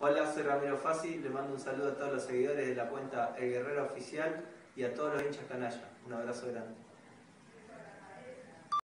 Hola, soy Ramiro Fassi, le mando un saludo a todos los seguidores de la cuenta El Guerrero Oficial y a todos los hinchas canalla. Un abrazo grande.